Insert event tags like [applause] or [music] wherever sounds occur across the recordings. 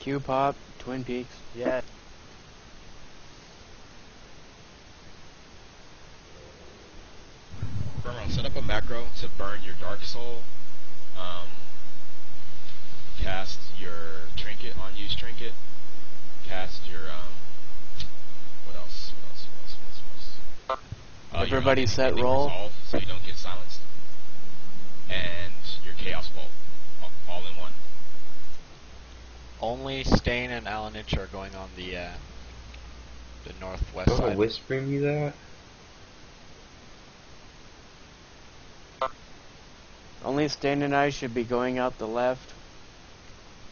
Q Pop, Twin Peaks. Yeah. Burma, set up a macro to burn your Dark Soul. Um, cast your Trinket, unused Trinket. Cast your, um, what else? What else? What else? What else? What else? Uh, Everybody set ending roll. Resolve, so you don't get silenced. And your Chaos Bolt, all, all in one. Only Stain and Alanich are going on the uh, the northwest Oh, side. whispering me that? Only Stan and I should be going out the left.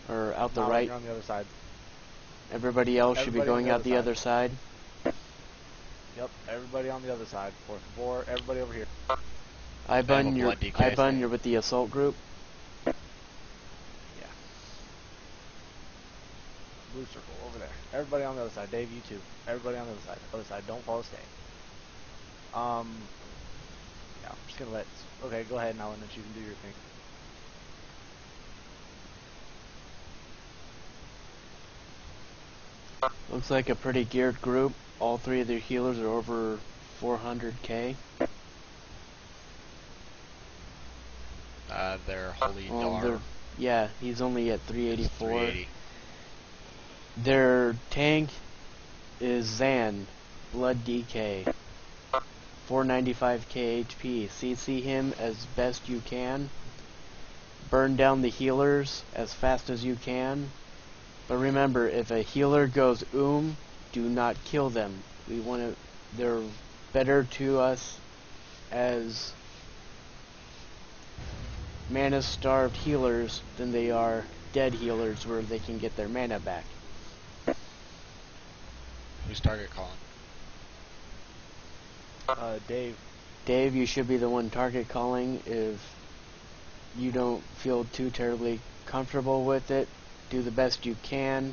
Or out the Alan, right. On the other side. Everybody else should be going the out the side. other side. Yep. Everybody on the other side. Four for four. Everybody over here. I bun you're blood I bun you're with the assault group. Blue circle over there. Everybody on the other side. Dave, you too. Everybody on the other side. Other side. Don't follow stay. Um. Yeah, I'm just gonna let. Okay, go ahead now, and then you can do your thing. Looks like a pretty geared group. All three of their healers are over 400k. Uh, they're Holy Well, Dar. they're- yeah, he's only at 384. 380. Their tank is Zan, Blood DK. 495k HP. CC him as best you can. Burn down the healers as fast as you can. But remember, if a healer goes oom, do not kill them. We want to. They're better to us as mana starved healers than they are dead healers where they can get their mana back. Who's target calling? Uh, Dave. Dave, you should be the one target calling if you don't feel too terribly comfortable with it. Do the best you can.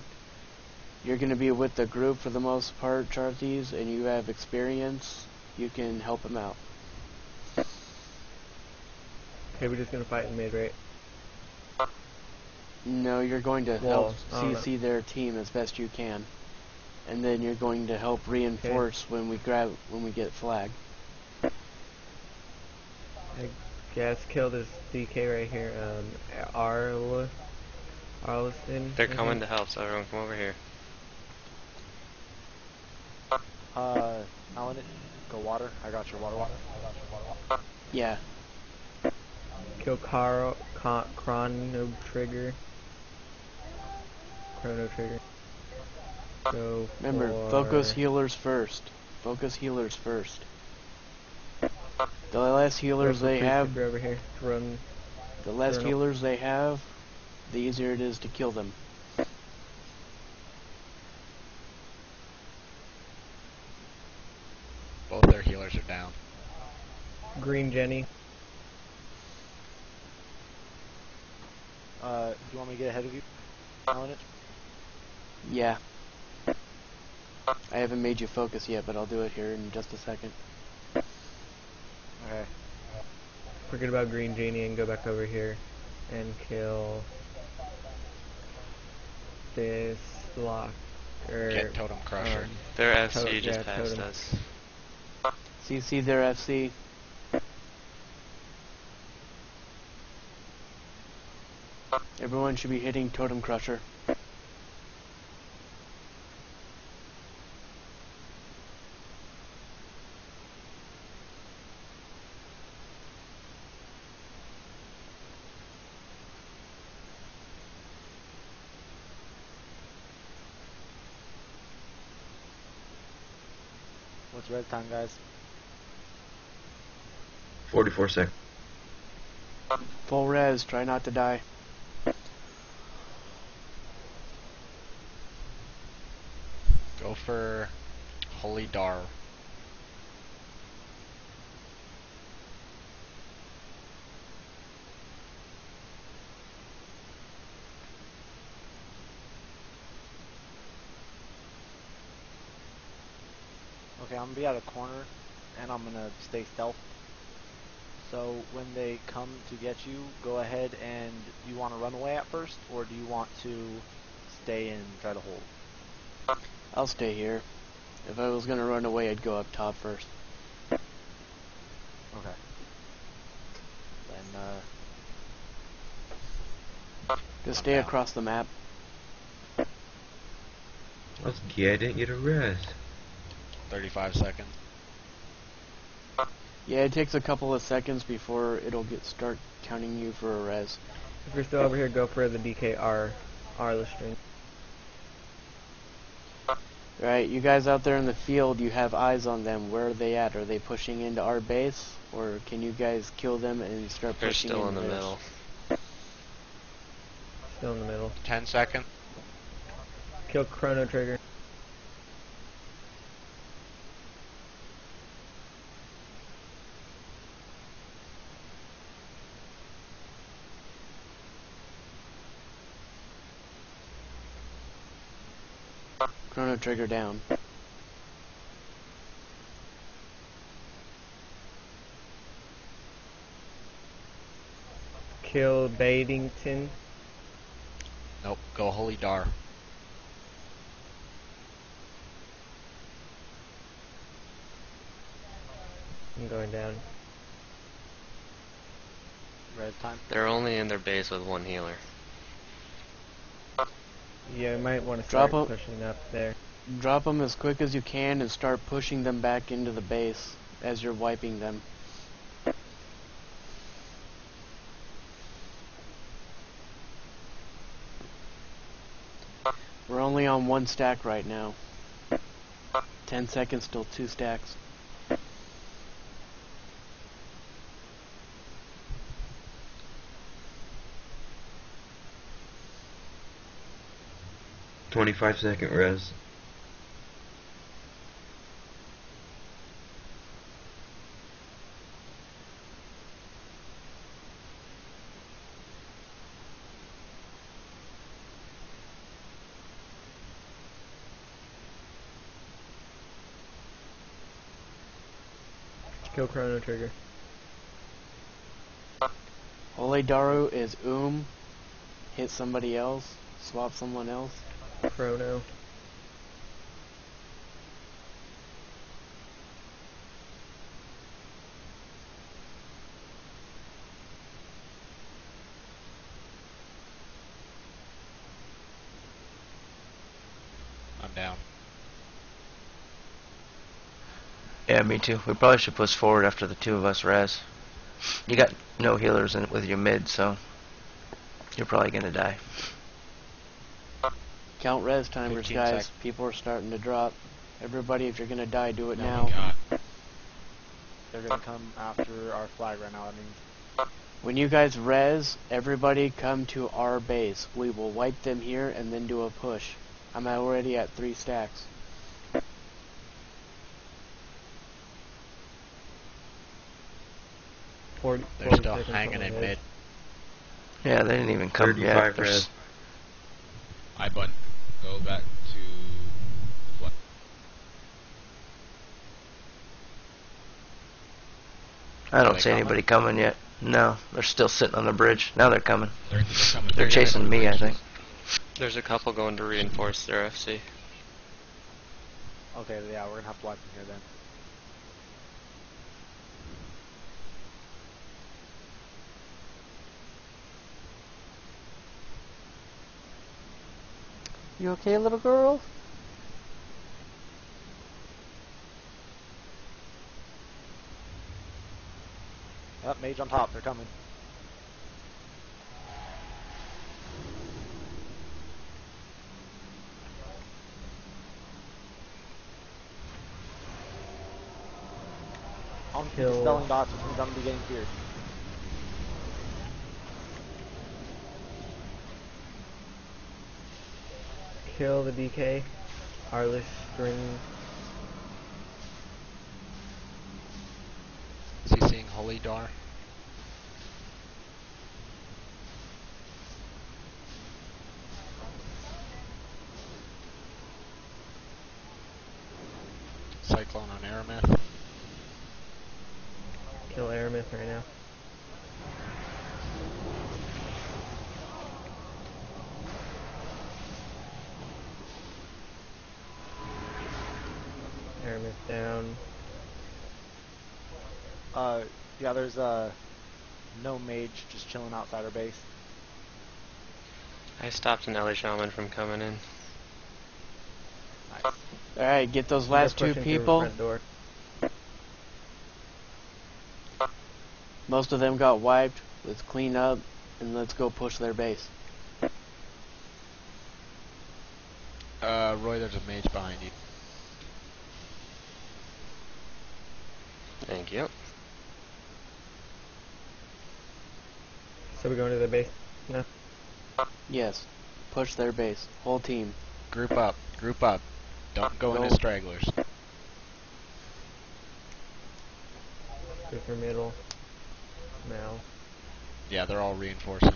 You're going to be with the group for the most part, Charthies, and you have experience. You can help them out. Okay, we're just gonna fight in mid, right? No, you're going to Well, help I don't know. CC their team as best you can. And then you're going to help reinforce when we grab when we get flag. I guess kill this DK right here. Um, Arl, Arlison. They're I coming think. to help, so everyone come over here. Uh, Alan, go water. I got your water. Water. I got your water. water. Yeah. Kill Carl, Con, Chrono Trigger. Chrono Trigger. Go Remember, for focus healers first. Focus healers first. The less healers they have, over here. Run. the less Colonel. healers they have, the easier it is to kill them. Both their healers are down. Green Jenny. Uh, do you want me to get ahead of you? Yeah. I haven't made you focus yet, but I'll do it here in just a second. Okay. Forget about Green Genie and go back over here and kill this block. Er, Get Totem Crusher. um, Their FC Totem- just yeah, passed totem. us. CC their FC. Everyone should be hitting Totem Crusher. What's red time, guys? 44 seconds. Full res, try not to die. Go for Holy Dar. Gonna be out of corner, and I'm gonna stay stealth. So when they come to get you, go ahead and you want to run away at first, or do you want to stay and try to hold? I'll stay here. If I was gonna run away, I'd go up top first. Okay. Then, uh, Just stay down. across the map. Lucky I didn't get a res. 35 seconds. Yeah, it takes a couple of seconds before it'll get start counting you for a res. If you're still over here, go for the DKR R string. Right, you guys out there in the field, you have eyes on them. Where are they at? Are they pushing into our base, or can you guys kill them and start pushing? They're still in into the theirs? middle. Still in the middle. 10 second. Kill Chrono Trigger. Chrono Trigger down. Kill Badington. Nope. Go Holy Dar. I'm going down. res time. They're only in their base with one healer. Yeah, you might want to Drop pushing up there. Drop them as quick as you can and start pushing them back into the base as you're wiping them. We're only on one stack right now. Ten seconds till two stacks. Twenty-five second res. Chrono Trigger. Ole Daru is oom. Hit somebody else. Swap someone else. Chrono. I'm down. Yeah, me too. We probably should push forward after the two of us res. You got no healers in with your mid, so you're probably gonna die. Count res timers, guys. sec. People are starting to drop. Everybody, if you're gonna die, do it Oh now. They're gonna come after our flag right now. I mean, When you guys res, everybody come to our base. We will wipe them here and then do a push. I'm already at three stacks. Forty. They're 40 still hanging in res. mid. Yeah, they didn't even come yet. Thirty-five They're res. s- I button. Go back to the. I don't see coming? anybody coming yet. No, they're still sitting on the bridge. Now they're coming. They're, they're coming. They're chasing come me, I think. There's a couple going to reinforce their FC. okay, yeah, we're gonna have to wipe them here then. You okay, little girl? Yep, mage on top. They're coming. I'm Kill- dispelling dots, which means I'm gonna be getting feared. Kill the DK. Arliss string. Is he seeing Holy Dar? Cyclone on Aramith. Kill Aramith right now. Timer's down. Uh, yeah, there's uh, no mage just chilling outside our base. I stopped an Ele Shaman from coming in. Nice. Alright, get those last two pushing through the people. door. Most of them got wiped. Let's clean up and let's go push their base. Uh, Roy, there's a mage behind you. Thank you. So we're going to the base. Yes. Push their base. Whole team. Group up. Group up. Don't go Go. into stragglers. Go for middle. Mal. Yeah, they're all reinforcing.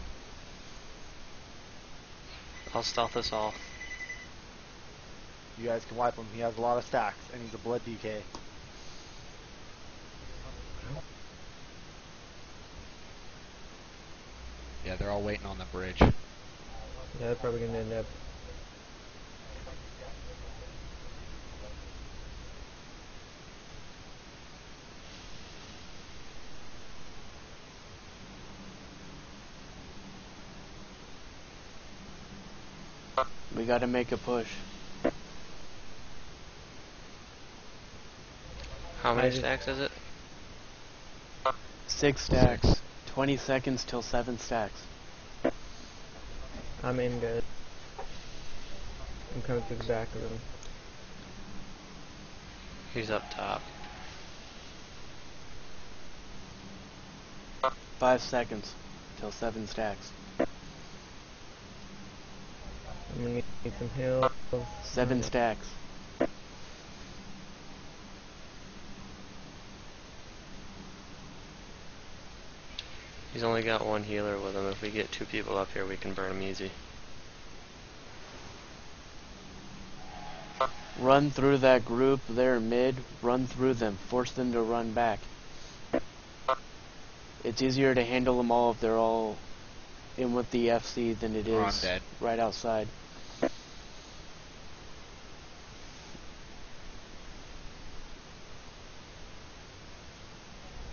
I'll stealth us all. You guys can wipe him. He has a lot of stacks, and he's a blood DK. Yeah, they're all waiting on the bridge. Yeah, they're probably gonna end up. We gotta make a push. How many stacks is it? Six stacks. 20 seconds till seven stacks. I'm in good. I'm coming through the back of them. He's up top. Five seconds till seven stacks. I'm gonna need, need some heals. Seven stacks. He's only got one healer with him. If we get two people up here, we can burn him easy. Run through that group there mid. Run through them. Force them to run back. It's easier to handle them all if they're all in with the FC than it Or I'm is dead. right outside.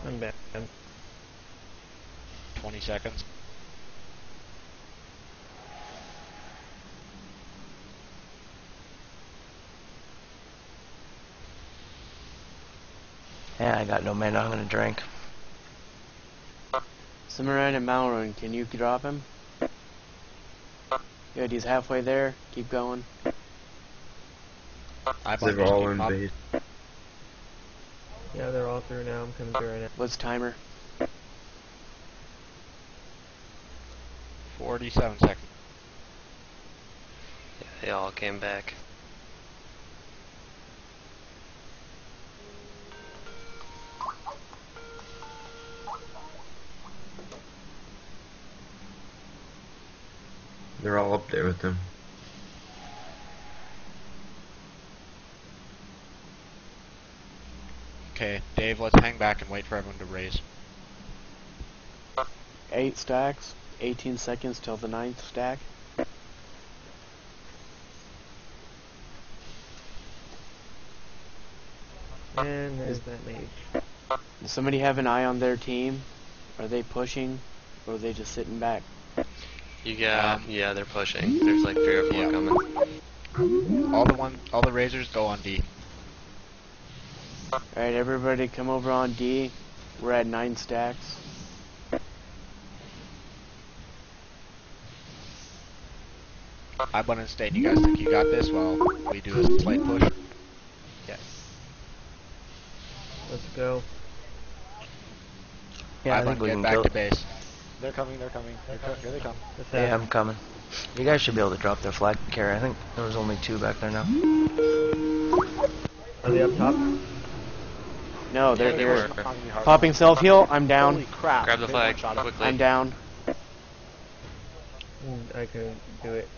I'm back. 20 seconds. Yeah, I got no mana. I'm gonna drink. Cimarron and Malrun, can you drop him? Good, he's halfway there. Keep going. I They're all in up. base. Yeah, they're all through now. I'm coming through right now. What's timer? 47 seconds. Yeah, they all came back. They're all up there with them. Okay, Dave, let's hang back and wait for everyone to raise. Eight stacks. 18 seconds till the ninth stack. And there's that mage. Does somebody have an eye on their team? Are they pushing? Or are they just sitting back? You got, Um, yeah, they're pushing. There's like three or four yeah. coming. All the one, all the raisers go on D. Alright, everybody come over on D. We're at nine stacks. I went and stayed. You guys think you got this? Well, we do a slight push. Yes. Let's go. Yeah, I Ivan, think we get can back kill. to base. They're coming, they're coming. They're co- here they come. Yeah, I'm coming. You guys should be able to drop their flag carrier. I think there was only two back there now. Are they up top? No, they're Yeah, they here. were. Not gonna be hard. Popping self heal. I'm down. Holy crap. Grab the flag quickly. I'm down. I can do it.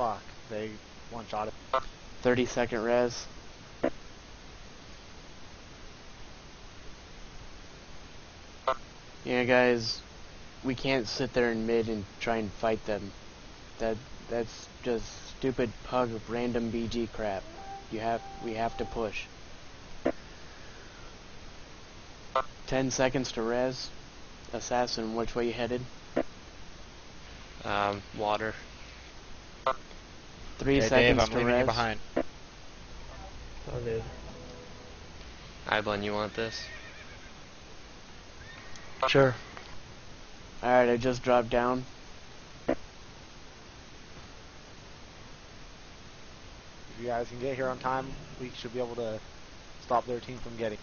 Fuck. They one shot it. 30 second res. Yeah, guys, we can't sit there in mid and try and fight them. That that's just stupid pug of random BG crap. You have we have to push. Ten seconds to res. Assassin, which way you headed? Um, water. Three Okay, Dave, seconds I'm to leaving res. you behind. Oh, dude. Ibon, you want this? Sure. Alright, I just dropped down. If you guys can get here on time, we should be able to stop their team from getting.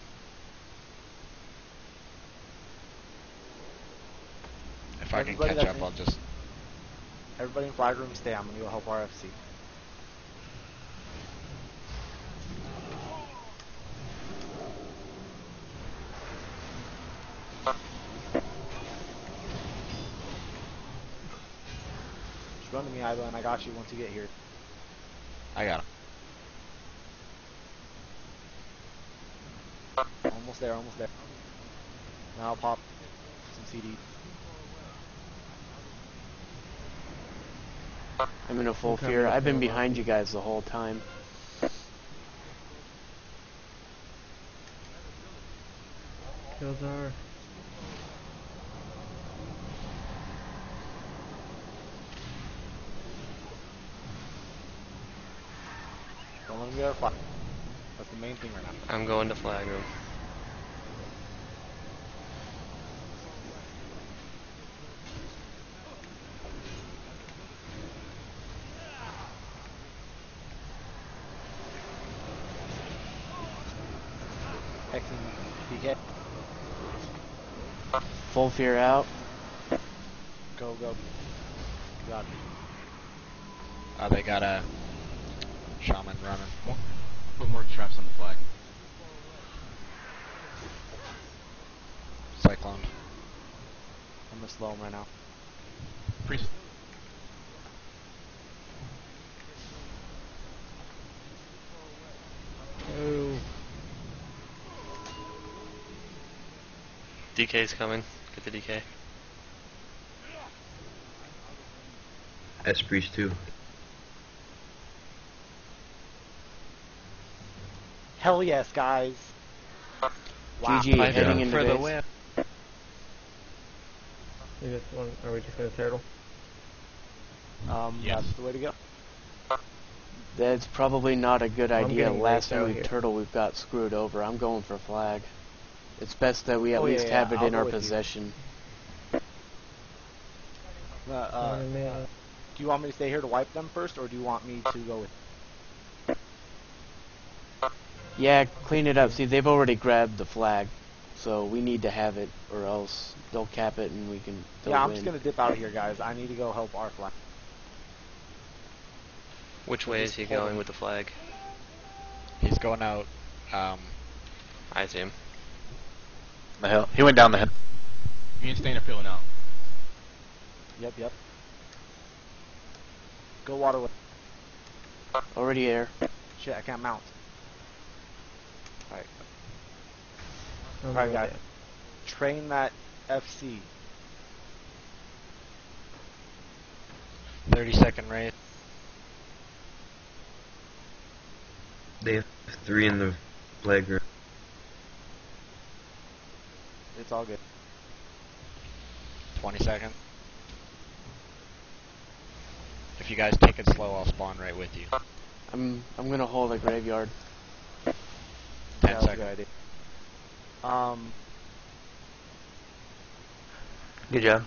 If I can Everybody catch up, I'll just. Everybody in flag room, stay. I'm gonna go help RFC. Just run to me, Ivo, and I got you once you get here. I got him. Almost there, almost there. Now I'll pop some CDs. I'm in a full fear. I'm I've been behind you guys the whole time. Kills are. Don't let them get our flag. That's the main thing right now. I'm going to flag room. X. Full fear out. Go, go. Got it. Uh, they got a shaman running. Put more traps on the flag. Cyclone. I'm gonna slow him right now. Priest. Oh. DK's coming. Get the DK. S Priest 2. Hell yes, guys. Wow. GG, Pipe heading into for the win. We just want, are we just gonna turtle? Um, Yes. that's the way to go. That's probably not a good I'm idea. Last time we here. turtle, we've got screwed over. I'm going for flag. It's best that we at Oh, least yeah, have it I'll in our with you. possession. Uh, uh, do you want me to stay here to wipe them first, or do you want me to go with? Yeah, clean it up. See, they've already grabbed the flag, so we need to have it, or else they'll cap it and we can. they'll Yeah, I'm win. just gonna dip out of here, guys. I need to go help our flag. Which way just is he hold going with the flag? He's going out. Um, I see him. The hill. He went down the hill. You ain't staying or peeling out. Yep, yep. Go water with. Already there. Shit, I can't mount. I'm Alright, guys. train that FC. 30 second raid. They have three in the playground. It's all good. 20 second. If you guys take it slow, I'll spawn right with you. I'm I'm gonna hold the graveyard. 10 yeah, that's a second. Good. Um, Good job.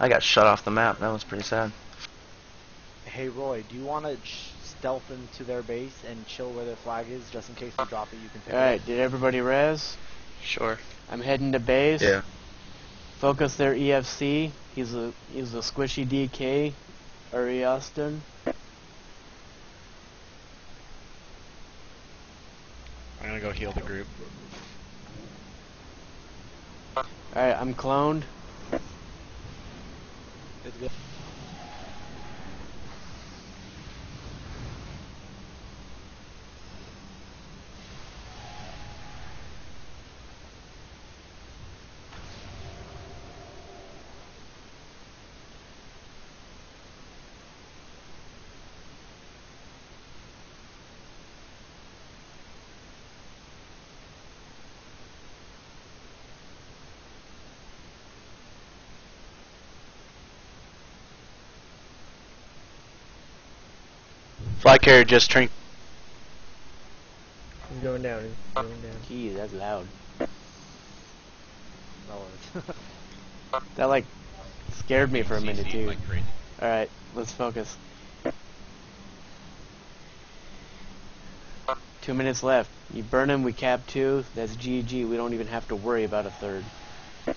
I got shut off the map. That was pretty sad. hey Roy, do you want to stealth into their base and chill where their flag is, just in case we drop it? You can pick it Alright, up. did everybody res? Sure. I'm heading to base. Yeah. Focus their EFC. He's a he's a squishy DK. Uri Austin. I'm gonna go heal the group. Alright, I'm cloned. Good. Fly carrier just trinket. He's going down. He's going down. Gee, that's loud. [laughs] That like scared me for a minute CC too. Like. All right, let's focus. Two minutes left. You burn him, we cap two. That's GG. We don't even have to worry about a third. Oh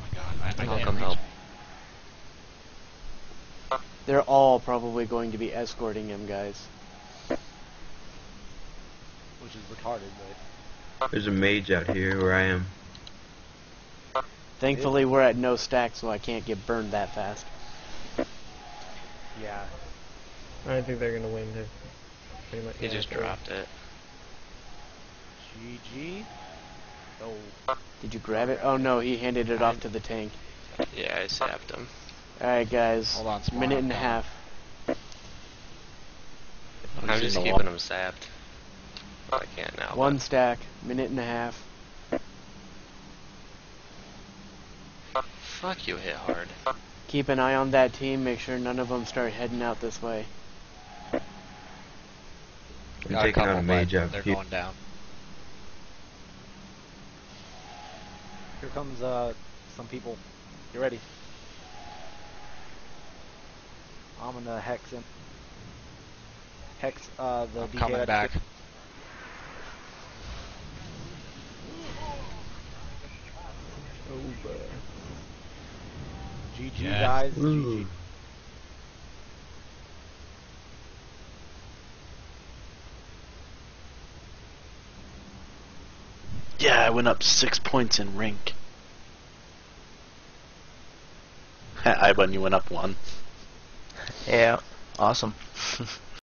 my god, I, I I'll can't come reach. help. They're all probably going to be escorting him, guys. Which is retarded, but. There's a mage out here where I am. Thankfully, we're at no stack, so I can't get burned that fast. Yeah. I don't think they're gonna win this. Pretty much. He just dropped it. GG. Oh. Did you grab it? Oh no, he handed it off to the tank. Yeah, I sapped him. All right, guys. Hold on, Spawn, Minute and a half. I'm He's just keeping them him sapped. Well, I can't now. One stack. Minute and a half. Fuck you, hit hard. Keep an eye on that team. Make sure none of them start heading out this way. I'm Got a taking out couple, a mage but they're here. going down. Here comes uh some people. Get ready. I'm gonna hex him. Hex uh the I'm DK coming that's back. good. Over. GG Yeah. guys. GG. Yeah, I went up six points in rank. [laughs] I button you went up one. Yeah, awesome. [laughs]